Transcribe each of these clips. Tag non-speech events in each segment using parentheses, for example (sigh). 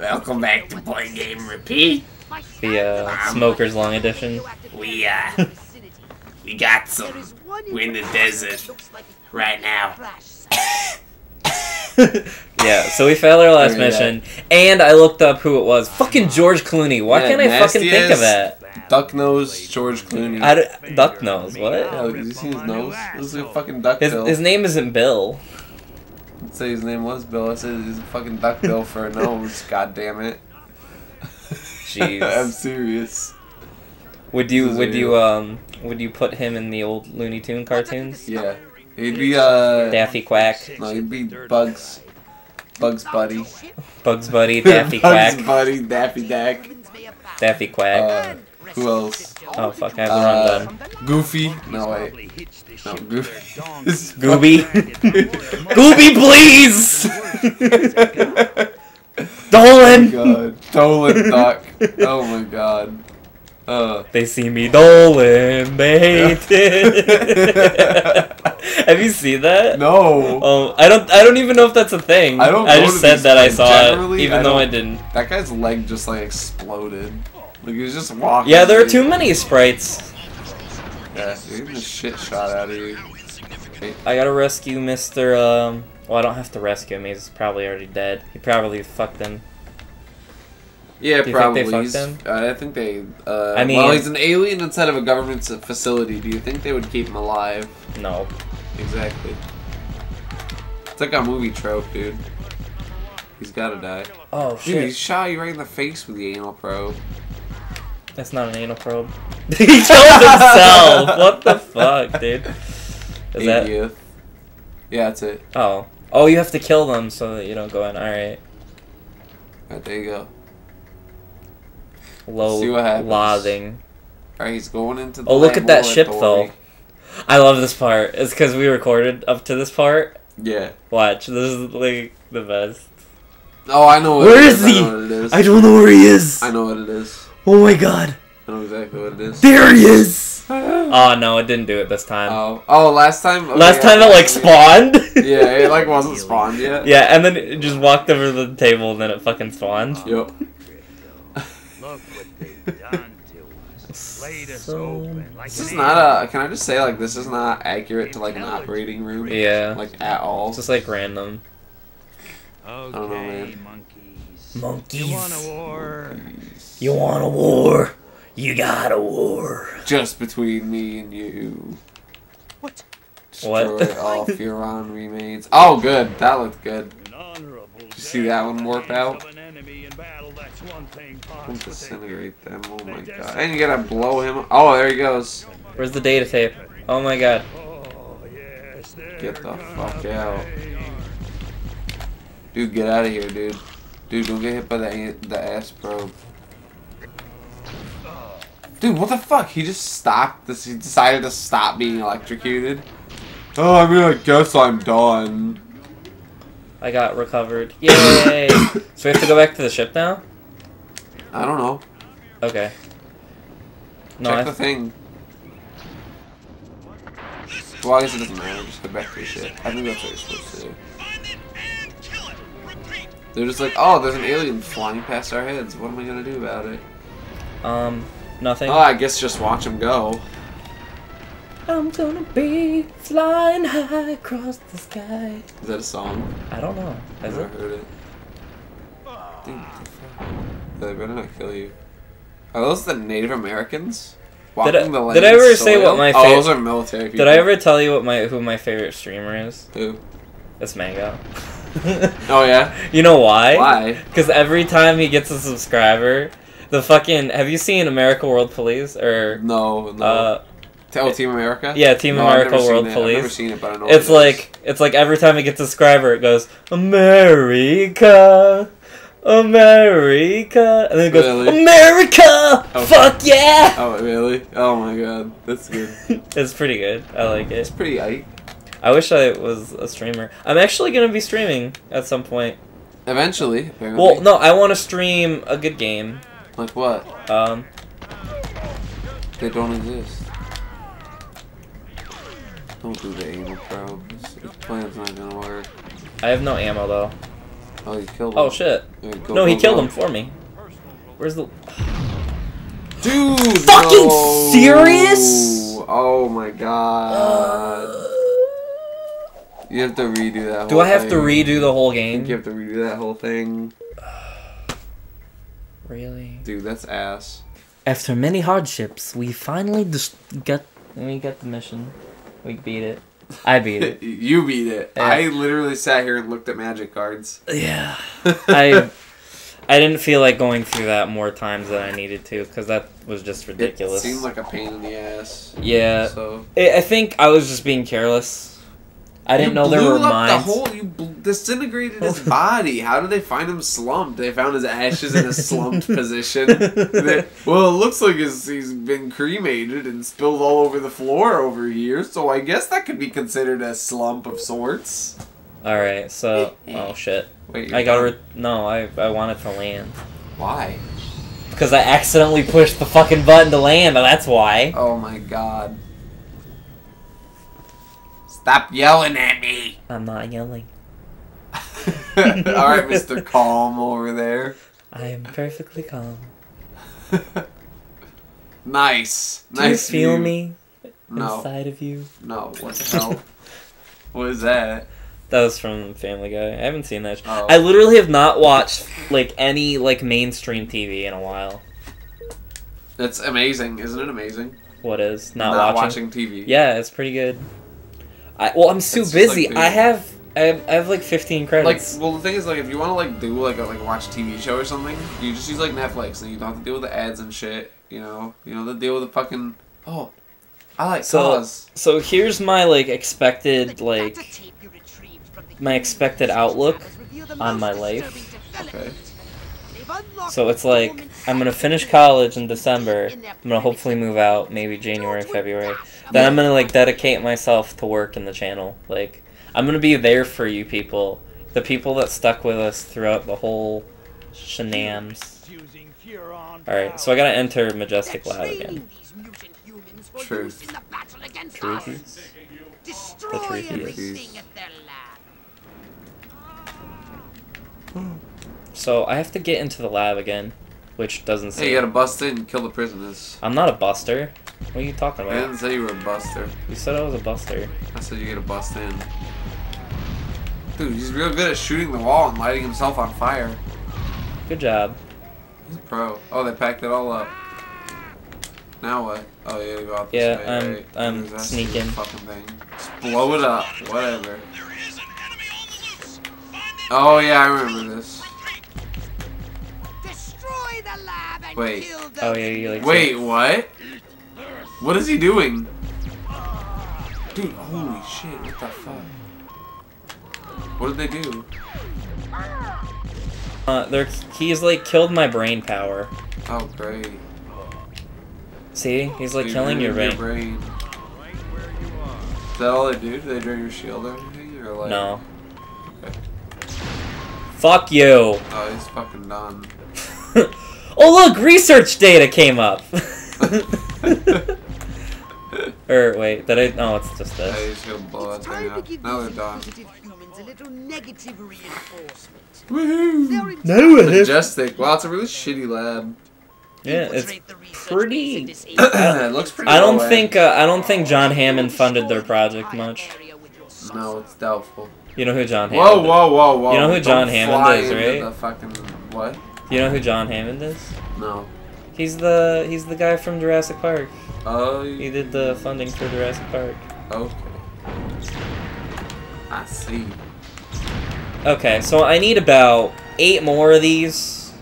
Welcome back to Play Game Repeat. The uh, Smoker's Long Edition. We uh, we got some. We're in the desert right now. (laughs) yeah, so we failed our last mission, and I looked up who it was. Fucking George Clooney. Why Yeah, can't I fucking think of that? Duck nose George Clooney. I d- duck nose. What? yeah, you see his nose? This is a fucking duck His, his name isn't Bill. I'd say his name was Bill. I said he's a fucking duck bill for a nose. (laughs) God damn it. Jeez. (laughs) I'm serious. Would you would you um would you put him in the old Looney Tune cartoons? Yeah. He'd be uh. Daffy Quack, No, he'd be Bugs. Bugs Buddy. Bugs Buddy, (laughs) Daffy Bugs Quack, Bugs Buddy, Daffy Dack. Daffy Quack. Uh, who else? oh fuck, I have the uh, wrong gun. Goofy. No wait. No, Goofy. This is Gooby. fucking- Gooby, please. (laughs) oh Dolan. god. Dolan Duck. Oh my god. Uh. They see me Dolan. They hate (laughs) it. (laughs) have you seen that? No. Oh, I don't. I don't even know if that's a thing. I don't I just said that I saw it, even I though I didn't. That guy's leg just like exploded. Like he was just walking. Yeah, there are too many sprites. Yeah, you're getting the shit shot out of you. I gotta rescue Mr. Um. Well, I don't have to rescue him. He's probably already dead. He probably fucked him. Yeah, Do you think probably. they fucked him? uh, I think they. Uh, I mean- well, he's an alien inside of a government facility. Do you think they would keep him alive? No. Exactly. It's like a movie trope, dude. He's gotta die. Oh Dude, he shit. shot you right in the face with the anal probe. That's not an anal probe. (laughs) he killed himself. (laughs) what the fuck, dude? Is that? Idiot. Yeah, that's it. Oh. Oh, you have to kill them so that you don't go in. All right. Alright, there you go. Low See what happens. loathing. Alright, he's going into the Oh, look at that ship though. I love this part. It's because we recorded up to this part. Yeah. Watch, this is like the best. Oh, I know what Where it is I he? know what it is. I don't know where he is. I know what it is. Oh my god. I know exactly what it is. There he is. Oh no, it didn't do it this time. Oh, oh, last time. okay, Last time yeah. it like spawned. (laughs) Yeah, it like wasn't spawned yet. (laughs) yeah, and then it just walked over the table and then it fucking spawned. Yep. Look (laughs) what they've done to us. Laid us So- open like This is not a. Can I just say like this is not accurate to like an operating room. Yeah. Like at all. It's just like random. Okay, don't know, man. monkeys. Monkeys. You want a war? You want a war? You got a war. Just between me and you. What? What? Destroy all (laughs) Furon remains. Oh, good. That looked good. An honorable you see that one work death out? of an enemy in battle, that's one thing, Don't Pops, but they- disintegrate them. Oh my god. And you gotta blow him. Oh, there he goes. Where's the data tape? Oh my god. Oh, Get the fuck out. Dude, get out of here, dude. Dude, don't get hit by the the ass probe. Dude, what the fuck? He just stopped this. He decided to stop being electrocuted. Oh, I mean, I guess I'm done. I got recovered. (coughs) Yay! so we have to go back to the ship now? I don't know. Okay. No, Check I, the thing. Well, I guess it doesn't matter. Just go back to the ship. I think that's what you're supposed to do. They're just like, oh, there's an alien flying past our heads. What am I gonna do about it? um, nothing. Oh, I guess just watch him go. I'm gonna be flying high across the sky. Is that a song? I don't know. Is Never it? heard it. Dude? They better not kill you. Are those the Native Americans? Did I- Walking the did I ever say soil? what my favorite? Oh, those are military people. Did I ever tell you what my who my favorite streamer is? Who? It's Mango. (laughs) (laughs) Oh, yeah? You know why? Why? Because every time he gets a subscriber, the fucking have you seen America World Police or No, no. uh Tell Team America? yeah Team No, America World it. Police? I've never seen it, but I know It's it like it's like every time he gets a subscriber, it goes America, America, and then it goes Really? America. Oh. Fuck yeah! Oh, really? Oh my god. That's good. (laughs) it's pretty good. I like it. It's pretty aight. I wish I was a streamer. I'm actually gonna be streaming at some point. Eventually, apparently. Well, no, I want to stream a good game. Like what? Um, They don't exist. Don't do the anal probes. This plan's not gonna work. I have no ammo though. Oh, you killed him. Oh shit. Go, No, he go, killed him for me. Where's the? Dude! Fucking no! serious? Oh my god. (gasps) (laughs) You have to redo that whole Do I have to redo the whole game? you have to redo that whole thing. (sighs) Really? Dude, that's ass. After many hardships, we finally just got we got the mission. We beat it. I beat it. (laughs) you beat it. Yeah. I literally sat here and looked at magic cards. Yeah. I I didn't feel like going through that more times than I needed to because that was just ridiculous. It seemed like a pain in the ass. yeah. So I I think I was just being careless. I didn't You know there blew were up mines. The whole, you disintegrated his (laughs) body. How did they find him slumped? They found his ashes in a slumped (laughs) position. They- well, it looks like he's been cremated and spilled all over the floor over here. So I guess that could be considered a slump of sorts. All right, so (laughs) oh shit, Wait, I got to no, I I wanted to land Why? because I accidentally pushed the fucking button to land. That's why. Oh my god! Stop yelling at me! I'm not yelling. (laughs) all right, Mister Calm over there. I am perfectly calm. (laughs) nice, Do nice. you feel view. me No, inside of you? no. What the hell? what is that? That was from Family Guy. I haven't seen that. Oh. I literally have not watched like any like mainstream TV in a while. That's amazing, isn't it amazing? What is not, watching? TV. Yeah, it's pretty good. I well, I'm too like, busy. the- I have I have, I have like 15 credits. Like, well, the thing is, like, if you want to like do like a, like watch a TV show or something, you just use like Netflix, and you don't have to deal with the ads and shit. You know, you know, the deal with the fucking. Oh, I like So- so here's my like expected like my expected outlook on my life. Okay. So it's like I'm gonna finish college in December. I'm gonna hopefully move out maybe January, February. Then I'm gonna like dedicate myself to work in the channel. Like I'm gonna be there for you people, the people that stuck with us throughout the whole shenanigans. All right, so I gotta enter Majestic Lab again. Truth. Truthies? The truth is- everything at their lab. (gasps) So I have to get into the lab again, which doesn't Hey, you gotta bust in and kill the prisoners. I'm not a buster. What are you talking about? I didn't say you were a buster. You said I was a buster. I said you get a bust in. Dude, he's real good at shooting the wall and lighting himself on fire. Good job. He's a pro. Oh, they packed it all up. Now what? Oh, yeah, you go out this Yeah, way. I'm- right? I'm There's sneaking. stupid Fucking thing. Just blow it up. Whatever. Oh, yeah, I remember this. Destroy the lab and Wait. kill the Oh yeah, you like. Wait, what? What is he doing? Dude, holy shit, what the fuck? What did they do? Uh, they're, he's like killed my brain power. Oh, great. See, he's like They killing your ruined brain. Is that all they do? Do they drain your shield or anything? Or like, No. Okay. Fuck you. Oh, he's fucking done. (laughs) oh look, research data came up. (laughs) (laughs) or wait, did I? No, it's just this. he's just gonna blow that It's time to give Now these they're done. humans a little negative reinforcement. Woohoo! No, it is- Majestic. Wow, it's a really shitty lab. Yeah, it's infiltrate the research pretty- base and disable it looks pretty I don't low think uh, I don't think John Hammond funded their project much. No, it's doubtful. You know who John Whoa, Hammond? whoa, whoa, whoa! You know who John Don't Hammond fly is, into right? The fucking what? You know who John Hammond is? No. He's the he's the guy from Jurassic Park. Oh, He did the funding for Jurassic Park. okay. I see. Okay, so I need about eight more of these.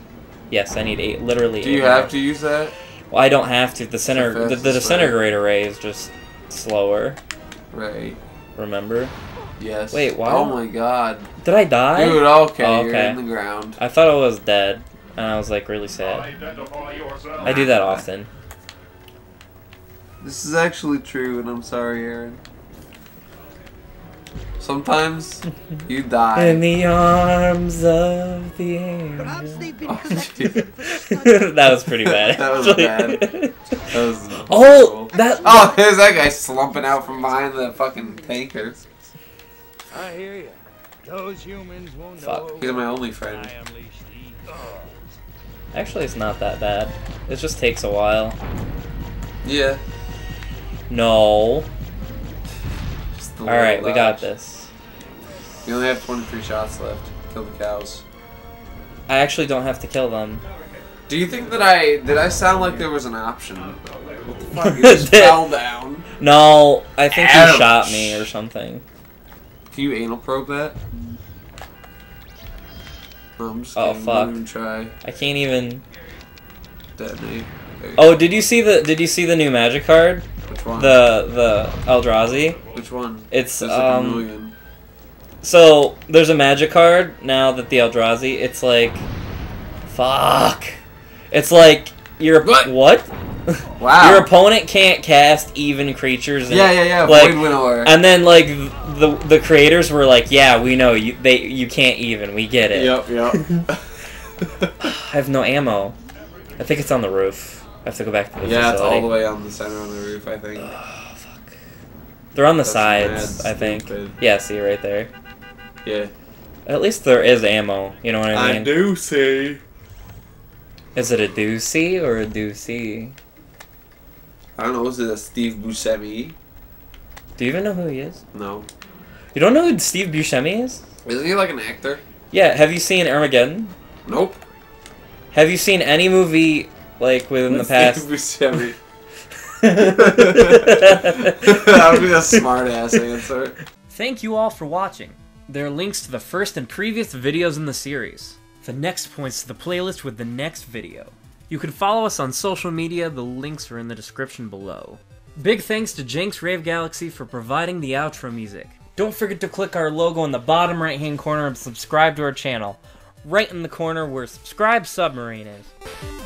Yes, I need eight. Literally. Do you eight have to use that? Well, I don't have to. The center, the, the fastest disintegrator ray is just slower. Right. Remember? Yes. Wait, why Oh my god. Did I die? Dude, okay, Oh, you're in the ground. I thought I was dead, and I was like really sad. I do that often. This is actually true, and I'm sorry, Aaron. Sometimes (laughs) you die. In the arms of the Perhaps angel. they've been Oh, collected jeez. for study. (laughs) that was pretty bad. That was bad. That was (laughs) oh, that. Oh, there's that guy slumping out from behind the fucking tanker. I hear you. Those humans won't Fuck. know. He's my only friend. I unleash the gods. Actually, it's not that bad. It just takes a while. Yeah. No. All right, we got this. You only have 23 shots left. Kill the cows. I actually don't have to kill them. Do you think that I did? I sound like there was an option. What the fuck? You (laughs) just fell down. No, I think Ouch. you shot me or something. Can you anal probe that? No, I'm just Oh, kidding. fuck. Even try. I can't even. Detonate. Oh, did you see the Did you see the new magic card? Which one? The the Eldrazi. Which one? It's There's like um. million. So there's a magic card now that the Eldrazi. It's like, fuck. It's like your What? what? Wow. Your opponent can't cast even creatures. Yeah, yeah, yeah. Like. And then like the the creators were like, yeah, we know you they you can't even. We get it. Yep, yep. (laughs) I have no ammo. I think it's on the roof. I have to go back to the yeah, it's facility. all the way on the center on the roof, I think. Oh, fuck. They're on the That's sides, I think. stupid. Yeah, see right there. Yeah. At least there is ammo. You know what I mean? I do see. Is it a doozy or a doozy? I don't know, is it a Steve Buscemi? Do you even know who he is? No. You don't know who Steve Buscemi is? Isn't he like an actor? Yeah. Have you seen Armageddon? Nope. Have you seen any movie like within the (laughs) past? Steve Buscemi. (laughs) that would be a smart ass answer. Thank you all for watching. There are links to the first and previous videos in the series. The next points to the playlist with the next video. You can follow us on social media, the links are in the description below. Big thanks to JANX Rave Galaxy for providing the outro music. Don't forget to click our logo in the bottom right hand corner and subscribe to our channel. Right in the corner where Subscribe Submarine is.